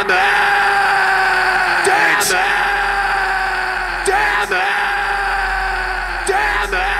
Damn it! Damn it! Damn it! Damn it! Damn it!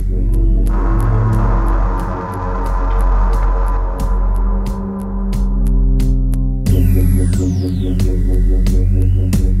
mm-hmm.